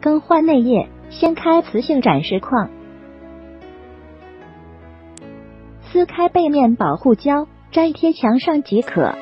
更换内页掀开磁性展示框。撕开背面保护胶粘贴墙上即可。